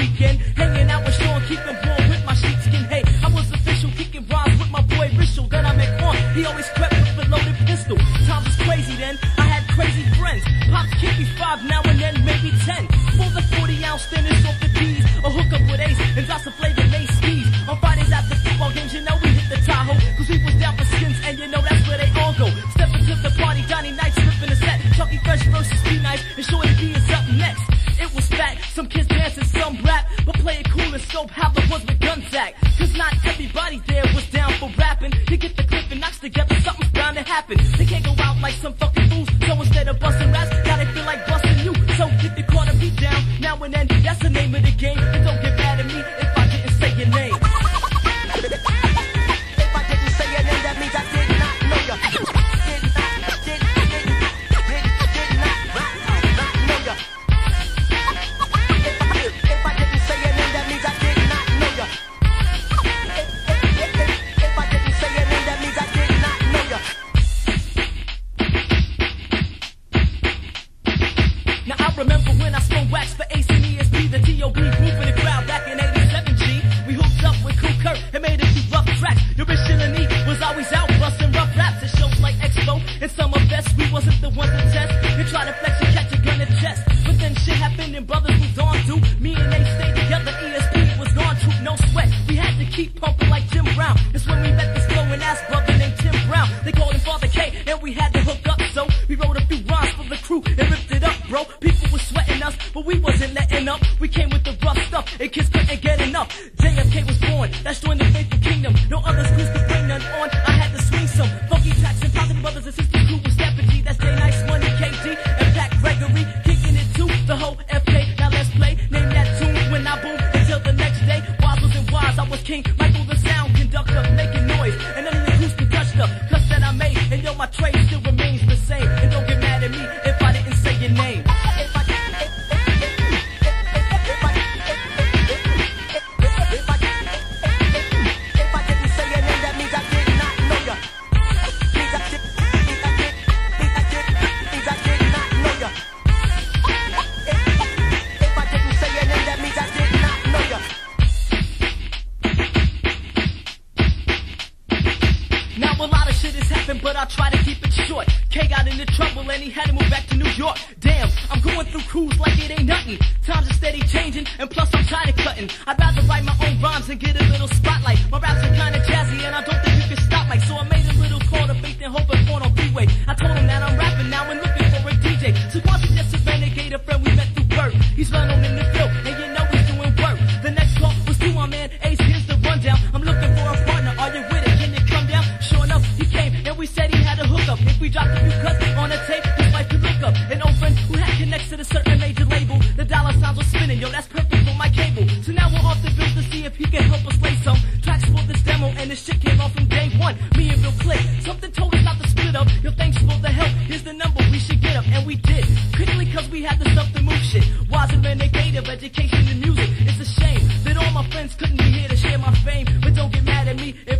weekend. Hanging out with Sean, keeping warm with my sheepskin. Hey, I was official, kicking rhymes with my boy Richel. Then I met Quan, he always crept with a loaded pistol. Times was crazy then, I had crazy friends. Pops kick me five now and then, maybe ten. Full the 40 ounce thinnest off the keys, a hook up with Ace and got some flavor lace skis. On Fridays after football games, you know we hit the Tahoe. Cause we was down for skins, and you know that's where they all go. Step to the party, Johnny Knight slipping a set. Chucky Fresh versus B Nice, and Shorty D is up next. It was fat, some kids dancing scope how the ones with guns act. Cause not everybody there was down for rapping. You get the clip and knocks together, something's bound to happen. They can't go out like some fucking fools, so instead of busting raps, they feel like busting you. So you caught a beat down, now and then, that's the name of the game. Now I remember when I spun wax for Ace and ESP, the T.O.B. group in the crowd back in 87 G. We hooked up with Cool Kurt and made a few rough tracks. The originally was always out busting rough raps at shows like Expo and Summer Fest. We wasn't the ones to test and try to flex and catch a gun and chest. But then shit happened and brothers moved on too. Me and they stayed together, ESP was gone, troop, no sweat. We had to keep pumping like Jim Brown. That's when we met this flowing ass brother named Tim Brown. They called him Father K and we had to hook up, so we wrote a few we wasn't letting up. We came with the rough stuff, and kids couldn't get enough. JFK was born, that's joined the faithful but I'll try to keep it short. K got into trouble and he had to move back to New York. Damn, I'm going through crews like it ain't nothing. Times are steady changing, and plus I'm tired of cutting. I'd rather write my own rhymes and get a little spotlight. My raps are kinda jazzy, and I don't few cuts on a tape, his wife could look up. An old friend who had connects to a certain major label. The dollar signs were spinning, yo, that's perfect for my cable. So now we're off the bill to see if he can help us play some tracks for this demo. And this shit came off from day one. Me and Bill Click. Something told us not to split up. Yo, thanks for the help. Here's the number we should get up. And we did. Quickly cause we had the stuff to move shit. Wise and renegade of Education In Music. It's a shame that all my friends couldn't be here to share my fame. But don't get mad at me if